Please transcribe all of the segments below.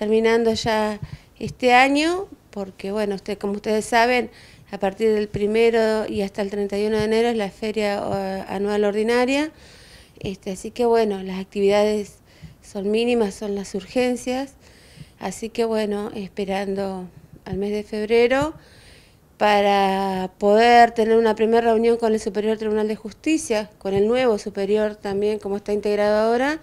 terminando ya este año, porque bueno, usted, como ustedes saben, a partir del primero y hasta el 31 de enero es la feria eh, anual ordinaria, este, así que bueno, las actividades son mínimas, son las urgencias, así que bueno, esperando al mes de febrero para poder tener una primera reunión con el Superior Tribunal de Justicia, con el nuevo superior también, como está integrado ahora,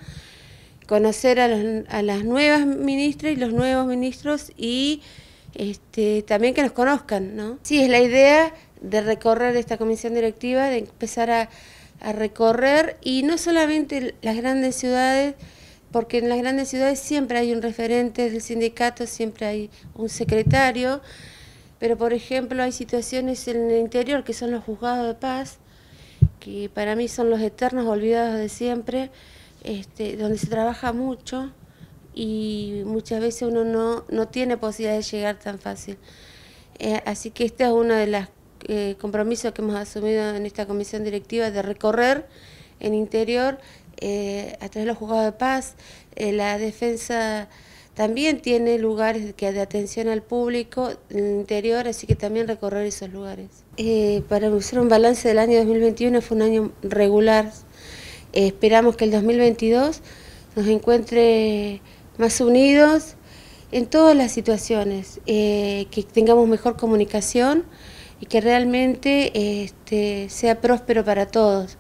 conocer a, las nuevas ministras y los nuevos ministros y este, también que nos conozcan, ¿no? Sí, es la idea de recorrer esta comisión directiva, de empezar a, recorrer y no solamente las grandes ciudades, porque en las grandes ciudades siempre hay un referente del sindicato, siempre hay un secretario, pero por ejemplo hay situaciones en el interior que son los juzgados de paz, que para mí son los eternos olvidados de siempre, este, donde se trabaja mucho y muchas veces uno no, no tiene posibilidad de llegar tan fácil. Eh, así que este es uno de los eh, compromisos que hemos asumido en esta comisión directiva de recorrer en interior eh, a través de los juzgados de paz. la defensa también tiene lugares que de atención al público en interior, así que también recorrer esos lugares. para hacer un balance del año 2021 fue un año regular, esperamos que el 2022 nos encuentre más unidos en todas las situaciones, eh, que tengamos mejor comunicación y que realmente este, sea próspero para todos.